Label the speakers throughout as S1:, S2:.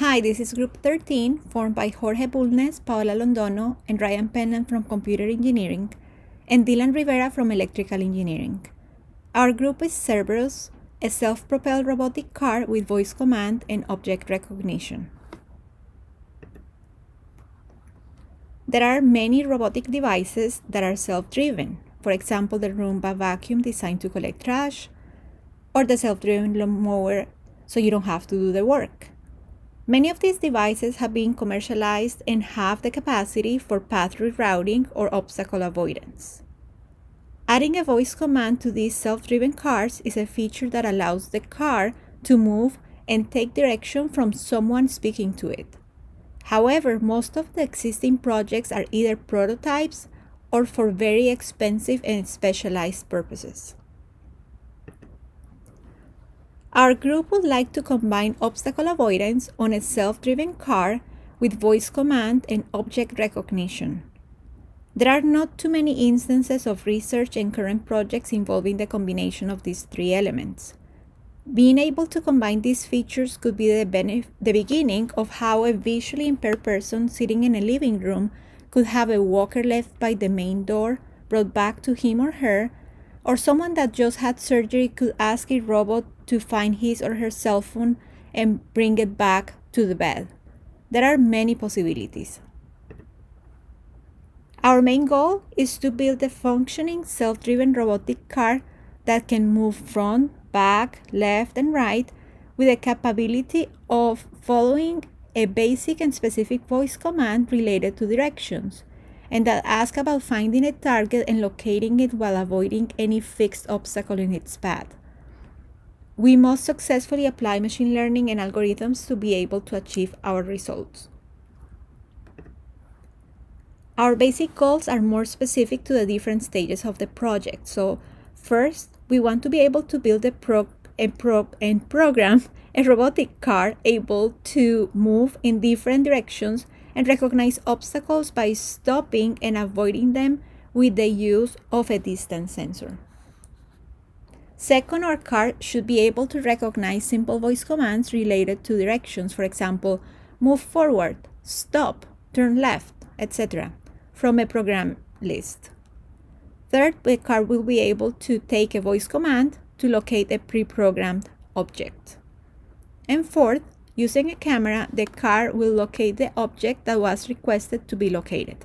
S1: Hi, this is Group 13, formed by Jorge Bulnes, Paola Londono, and Ryan Penland from Computer Engineering, and Dylan Rivera from Electrical Engineering. Our group is Cerberus, a self-propelled robotic car with voice command and object recognition. There are many robotic devices that are self-driven. For example, the Roomba vacuum designed to collect trash, or the self-driven lawnmower so you don't have to do the work. Many of these devices have been commercialized and have the capacity for path rerouting or obstacle avoidance. Adding a voice command to these self-driven cars is a feature that allows the car to move and take direction from someone speaking to it. However, most of the existing projects are either prototypes or for very expensive and specialized purposes. Our group would like to combine obstacle avoidance on a self-driven car with voice command and object recognition. There are not too many instances of research and current projects involving the combination of these three elements. Being able to combine these features could be the, the beginning of how a visually impaired person sitting in a living room could have a walker left by the main door brought back to him or her, or someone that just had surgery could ask a robot to find his or her cell phone and bring it back to the bed. There are many possibilities. Our main goal is to build a functioning self-driven robotic car that can move front, back, left, and right with the capability of following a basic and specific voice command related to directions, and that asks about finding a target and locating it while avoiding any fixed obstacle in its path. We must successfully apply machine learning and algorithms to be able to achieve our results. Our basic goals are more specific to the different stages of the project. So first, we want to be able to build a, pro a pro and program a robotic car able to move in different directions and recognize obstacles by stopping and avoiding them with the use of a distance sensor. Second, our car should be able to recognize simple voice commands related to directions, for example, move forward, stop, turn left, etc., from a program list. Third, the car will be able to take a voice command to locate a pre-programmed object. And fourth, using a camera, the car will locate the object that was requested to be located.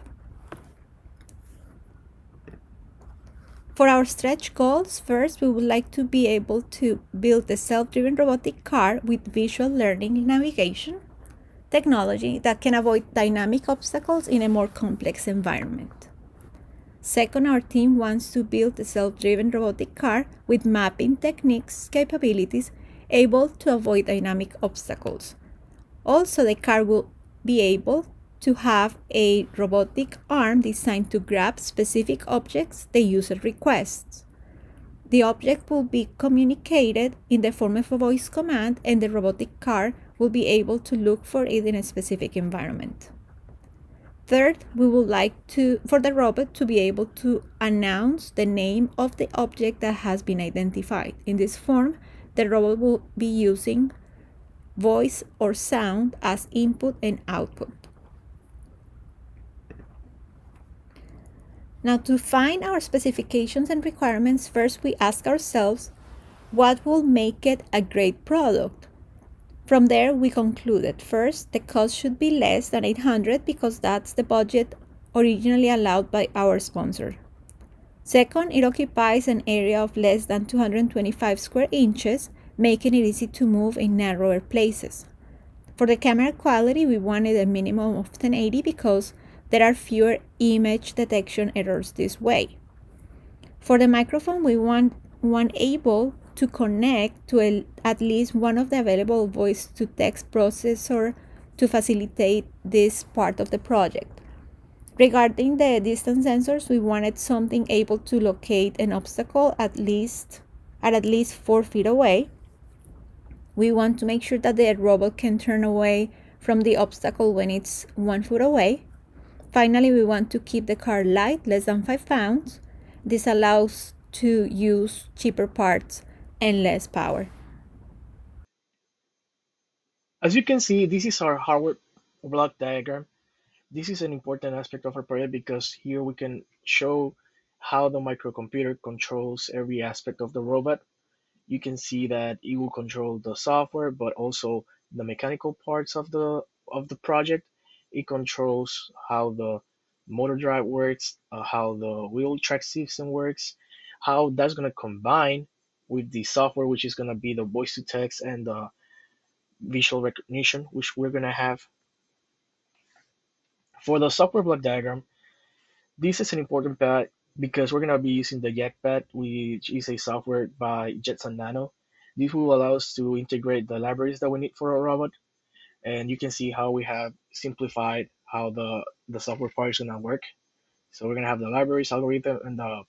S1: For our stretch goals, first we would like to be able to build a self-driven robotic car with visual learning navigation technology that can avoid dynamic obstacles in a more complex environment. Second, our team wants to build a self-driven robotic car with mapping techniques capabilities able to avoid dynamic obstacles. Also, the car will be able to have a robotic arm designed to grab specific objects the user requests. The object will be communicated in the form of a voice command and the robotic car will be able to look for it in a specific environment. Third, we would like to for the robot to be able to announce the name of the object that has been identified. In this form, the robot will be using voice or sound as input and output. Now to find our specifications and requirements, first we ask ourselves what will make it a great product. From there, we concluded first, the cost should be less than 800 because that's the budget originally allowed by our sponsor. Second, it occupies an area of less than 225 square inches, making it easy to move in narrower places. For the camera quality, we wanted a minimum of 1080 because there are fewer image detection errors this way. For the microphone, we want one able to connect to a, at least one of the available voice to text processor to facilitate this part of the project. Regarding the distance sensors, we wanted something able to locate an obstacle at least at at least four feet away. We want to make sure that the robot can turn away from the obstacle when it's one foot away. Finally, we want to keep the car light, less than 5 pounds. This allows to use cheaper parts and less power.
S2: As you can see, this is our hardware block diagram. This is an important aspect of our project because here we can show how the microcomputer controls every aspect of the robot. You can see that it will control the software, but also the mechanical parts of the of the project. It controls how the motor drive works, uh, how the wheel track system works, how that's gonna combine with the software, which is gonna be the voice to text and the visual recognition, which we're gonna have. For the software block diagram, this is an important part because we're gonna be using the JetPack, which is a software by Jetson Nano. This will allow us to integrate the libraries that we need for our robot, and you can see how we have simplified how the the software part is gonna work. So we're gonna have the libraries, algorithm, and the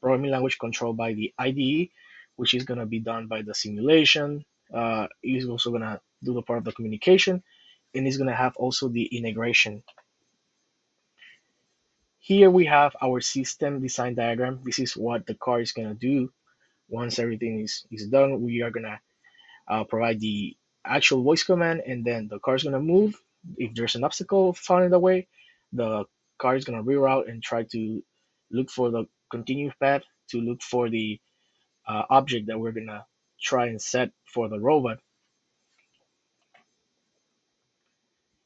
S2: programming language controlled by the IDE, which is gonna be done by the simulation. Uh, it's also gonna do the part of the communication, and it's gonna have also the integration. Here we have our system design diagram. This is what the car is gonna do. Once everything is, is done, we are gonna uh, provide the actual voice command, and then the car is gonna move. If there's an obstacle found in the way, the car is gonna reroute and try to look for the continuous path to look for the uh, object that we're gonna try and set for the robot.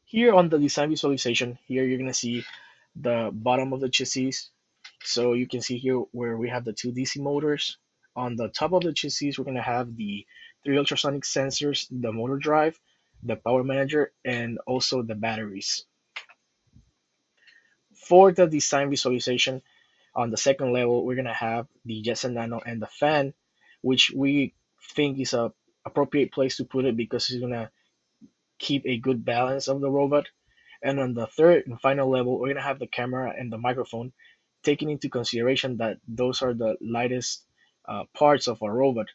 S2: Here on the design visualization, here you're gonna see the bottom of the chassis. So you can see here where we have the two DC motors. On the top of the chassis, we're gonna have the three ultrasonic sensors, the motor drive, the power manager, and also the batteries. For the design visualization, on the second level, we're gonna have the Jetson Nano and the fan, which we think is a appropriate place to put it because it's gonna keep a good balance of the robot. And on the third and final level, we're gonna have the camera and the microphone, taking into consideration that those are the lightest uh, parts of our robot.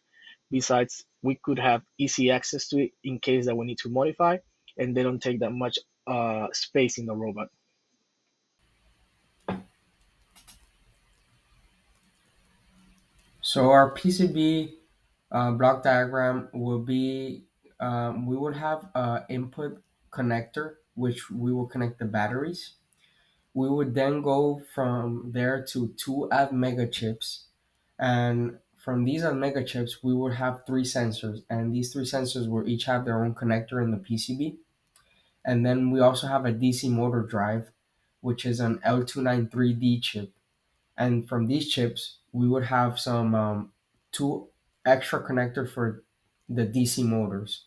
S2: Besides, we could have easy access to it in case that we need to modify, and they don't take that much uh, space in the robot.
S3: So our PCB uh, block diagram will be, um, we will have a input connector, which we will connect the batteries. We would then go from there to two ATmega chips. And from these ATmega chips, we would have three sensors. And these three sensors will each have their own connector in the PCB. And then we also have a DC motor drive, which is an L293D chip. And from these chips, we would have some um, two extra connector for the DC motors.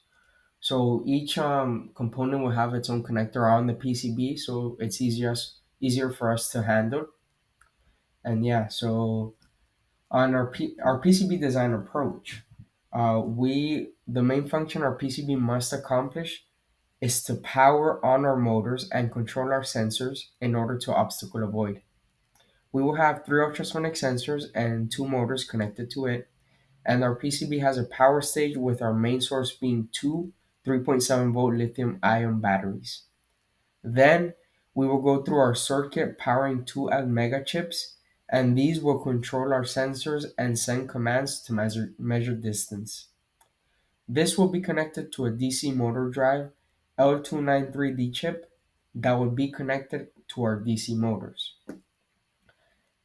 S3: So each um, component will have its own connector on the PCB, so it's easier easier for us to handle. And yeah, so on our P- our PCB design approach, uh, we the main function our PCB must accomplish is to power on our motors and control our sensors in order to obstacle avoid. We will have three ultrasonic sensors and two motors connected to it, and our PCB has a power stage with our main source being two 3.7 volt lithium ion batteries. Then we will go through our circuit powering two ATmega chips, and these will control our sensors and send commands to measure, measure distance. This will be connected to a DC motor drive L293D chip that will be connected to our DC motors.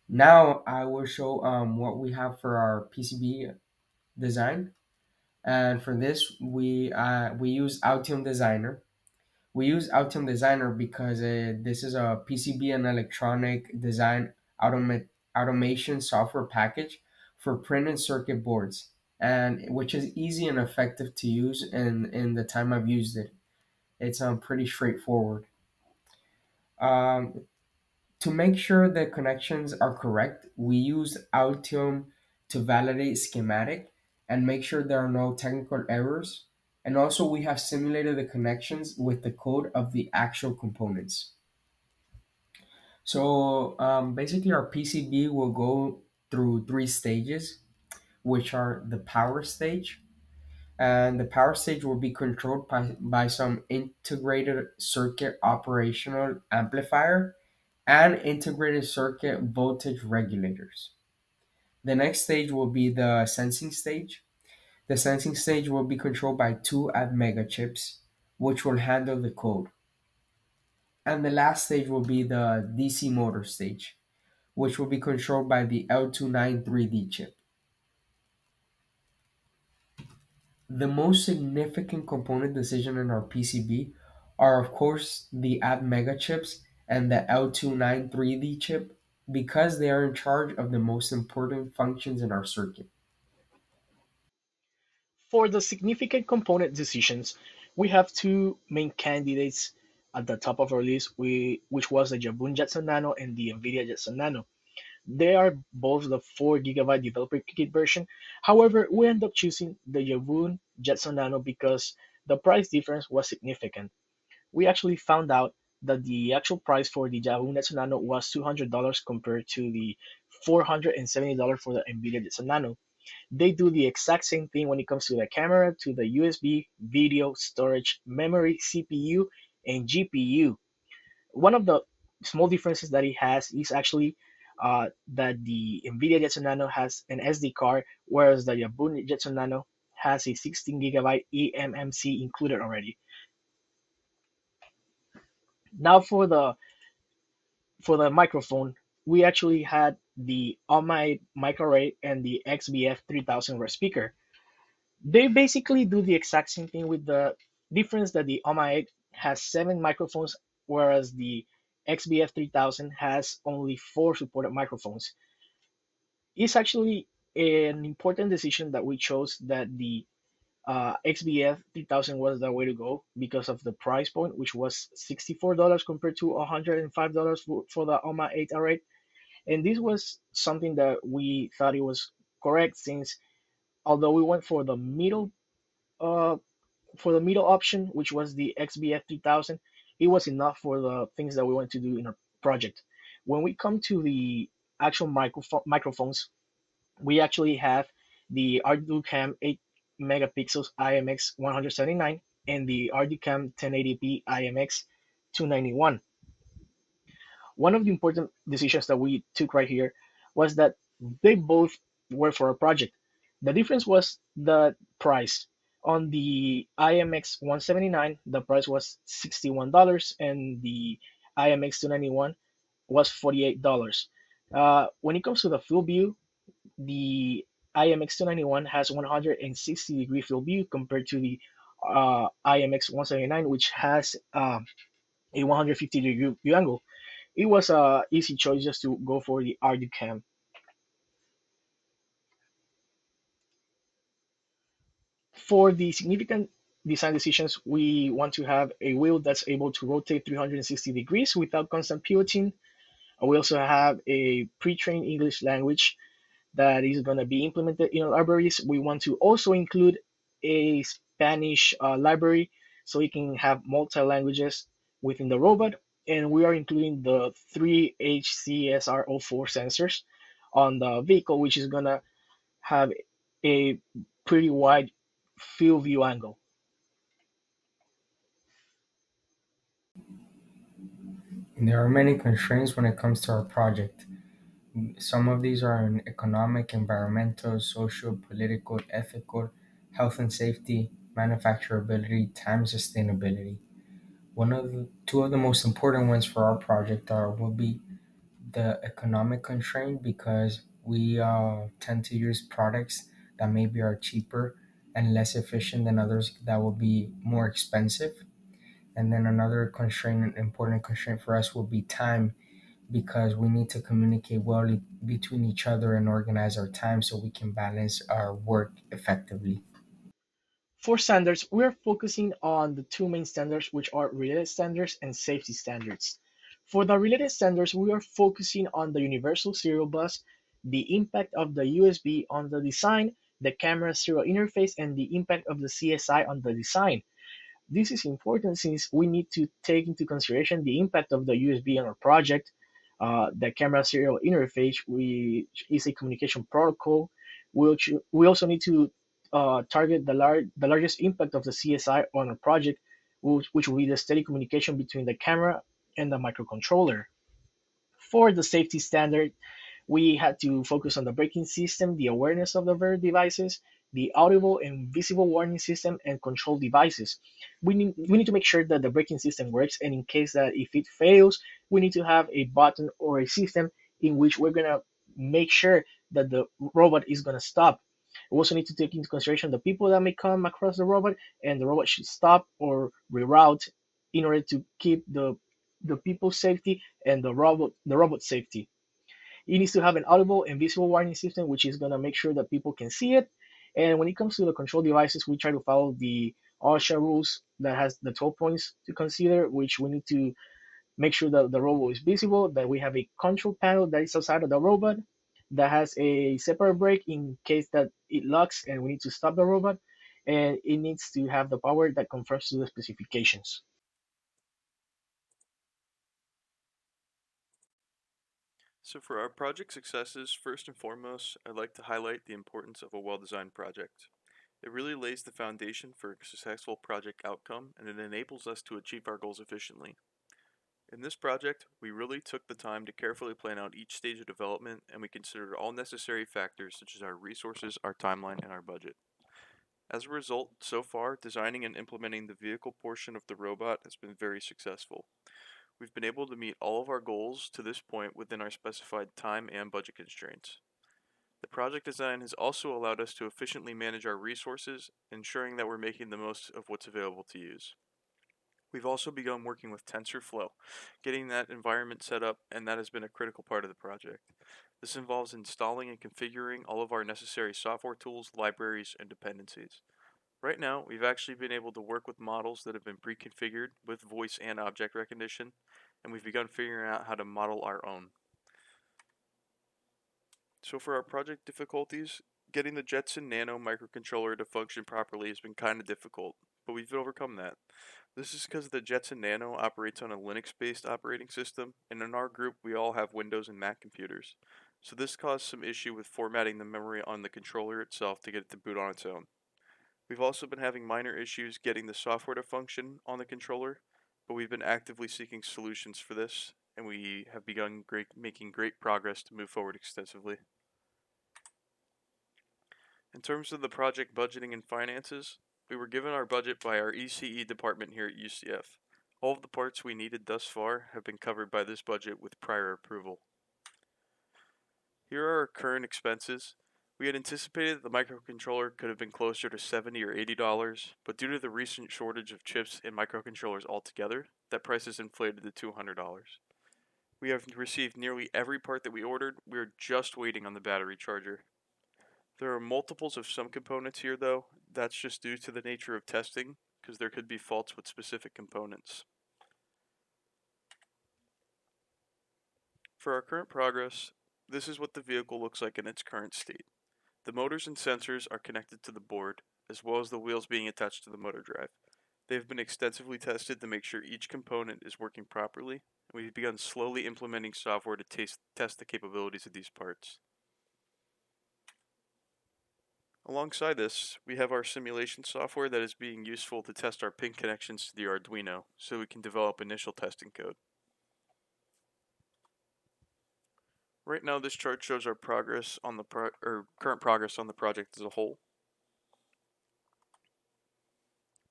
S3: Now I will show um, what we have for our PCB design. And for this, we uh, we use Altium Designer. We use Altium Designer because uh, this is a PCB and electronic design automate, automation software package for printed circuit boards, and which is easy and effective to use. In in the time I've used it, it's um, pretty straightforward. Um, to make sure the connections are correct, we use Altium to validate schematic and make sure there are no technical errors. And also we have simulated the connections with the code of the actual components. So um, basically our PCB will go through three stages, which are the power stage. And the power stage will be controlled by, by some integrated circuit operational amplifier and integrated circuit voltage regulators. The next stage will be the sensing stage. The sensing stage will be controlled by two ATmega chips, which will handle the code. And the last stage will be the DC motor stage, which will be controlled by the L293D chip. The most significant component decision in our PCB are of course the ATmega chips and the L293D chip because they are in charge of the most important functions in our circuit.
S2: For the significant component decisions, we have two main candidates at the top of our list, we, which was the Yahboom Jetson Nano and the NVIDIA Jetson Nano. They are both the 4 gigabyte developer kit version. However, we end up choosing the Yahboom Jetson Nano because the price difference was significant. We actually found out that the actual price for the Yahboom Jetson Nano was $200 compared to the $470 for the NVIDIA Jetson Nano. They do the exact same thing when it comes to the camera, to the USB, video, storage, memory, CPU, and GPU. One of the small differences that it has is actually uh, that the NVIDIA Jetson Nano has an SD card, whereas the Yahboom Jetson Nano has a 16 gigabyte eMMC included already. Now for the for the microphone, we actually had the Alma Micro and the XVF 3000 ReSpeaker. They basically do the exact same thing with the difference that the Alma has seven microphones, whereas the XVF 3000 has only four supported microphones. It's actually an important decision that we chose that the uh, XVF 3000 was the way to go because of the price point, which was $64 compared to $105 for, for the OMA 8R8. And this was something that we thought it was correct since although we went for the middle uh, for the middle option, which was the XVF 3000, it was enough for the things that we want to do in our project. When we come to the actual microphone microphones, we actually have the Arducam 8 megapixels IMX 179 and the Arducam 1080p IMX 291. One of the important decisions that we took right here was that they both were for a project. The difference was the price. On the IMX 179, the price was $61 and the IMX 291 was $48. Uh, when it comes to the field view, the IMX 291 has 160 degree field view compared to the uh, IMX 179, which has uh, a 150 degree view angle. It was a easy choice just to go for the Arducam. For the significant design decisions, we want to have a wheel that's able to rotate 360 degrees without constant pivoting. We also have a pre-trained English language that is going to be implemented in our libraries. We want to also include a Spanish uh, library so we can have multi languages within the robot. And we are including the three HCSR04 sensors on the vehicle, which is going to have a pretty wide field view angle.
S3: There are many constraints when it comes to our project. Some of these are in economic, environmental, social, political, ethical, health and safety, manufacturability, time sustainability. One of the two of the most important ones for our project are will be the economic constraint because we uh, tend to use products that maybe are cheaper and less efficient than others that will be more expensive. And then another constraint, an important constraint for us will be time because we need to communicate well between each other and organize our time so we can balance our work effectively.
S2: For standards, we are focusing on the two main standards, which are related standards and safety standards. For the related standards, we are focusing on the universal serial bus, the impact of the USB on the design, the camera serial interface, and the impact of the CSI on the design. This is important since we need to take into consideration the impact of the USB on our project, uh, the camera serial interface, which is a communication protocol, which we also need to uh, target the, lar- the largest impact of the CSI on a project, which, which will be the steady communication between the camera and the microcontroller. For the safety standard, we had to focus on the braking system, the awareness of the devices, the audible and visible warning system and control devices. We need, we need to make sure that the braking system works, and in case that if it fails, we need to have a button or a system in which we're gonna make sure that the robot is gonna stop. We also need to take into consideration the people that may come across the robot, and the robot should stop or reroute in order to keep the the people's safety and the robot the robot safety. It needs to have an audible and visible warning system, which is gonna make sure that people can see it. And when it comes to the control devices, we try to follow the OSHA rules that has the 12 points to consider, which we need to make sure that the robot is visible, that we have a control panel that is outside of the robot, that has a separate brake in case that it locks and we need to stop the robot, and it needs to have the power that conforms to the specifications.
S4: So for our project successes, first and foremost, I'd like to highlight the importance of a well-designed project. It really lays the foundation for a successful project outcome and it enables us to achieve our goals efficiently. In this project, we really took the time to carefully plan out each stage of development and we considered all necessary factors such as our resources, our timeline, and our budget. As a result, so far, designing and implementing the vehicle portion of the robot has been very successful. We've been able to meet all of our goals to this point within our specified time and budget constraints. The project design has also allowed us to efficiently manage our resources, ensuring that we're making the most of what's available to use. We've also begun working with TensorFlow, getting that environment set up, and that has been a critical part of the project. This involves installing and configuring all of our necessary software tools, libraries, and dependencies. Right now, we've actually been able to work with models that have been pre-configured with voice and object recognition, and we've begun figuring out how to model our own. So for our project difficulties, getting the Jetson Nano microcontroller to function properly has been kind of difficult, but we've overcome that. This is because the Jetson Nano operates on a Linux-based operating system, and in our group we all have Windows and Mac computers. So this caused some issue with formatting the memory on the controller itself to get it to boot on its own. We've also been having minor issues getting the software to function on the controller, but we've been actively seeking solutions for this, and we have begun great, making great progress to move forward extensively. In terms of the project budgeting and finances, we were given our budget by our ECE department here at UCF. All of the parts we needed thus far have been covered by this budget with prior approval. Here are our current expenses. We had anticipated that the microcontroller could have been closer to 70 or $80, but due to the recent shortage of chips and microcontrollers altogether, that price has inflated to $200. We have received nearly every part that we ordered. We are just waiting on the battery charger. There are multiples of some components here though. That's just due to the nature of testing, because there could be faults with specific components. For our current progress, this is what the vehicle looks like in its current state. The motors and sensors are connected to the board, as well as the wheels being attached to the motor drive. They have been extensively tested to make sure each component is working properly, and we've begun slowly implementing software to test the capabilities of these parts. Alongside this, we have our simulation software that is being useful to test our pin connections to the Arduino, so we can develop initial testing code. Right now, this chart shows our progress on the pro or current progress on the project as a whole.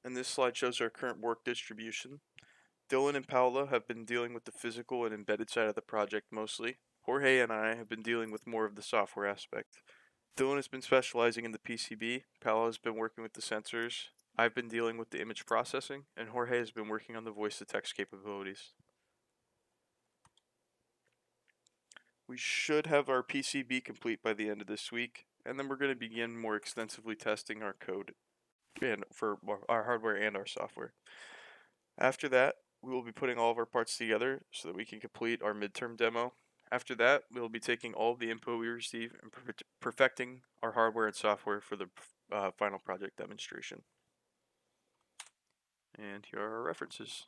S4: And this slide shows our current work distribution. Dylan and Paula have been dealing with the physical and embedded side of the project mostly. Jorge and I have been dealing with more of the software aspect. Dylan has been specializing in the PCB, Paula has been working with the sensors, I've been dealing with the image processing, and Jorge has been working on the voice to text capabilities. We should have our PCB complete by the end of this week, and then we're going to begin more extensively testing our code and for our hardware and our software. After that, we will be putting all of our parts together so that we can complete our midterm demo. After that, we will be taking all of the input we receive and perfecting our hardware and software for the uh, final project demonstration. And here are our references.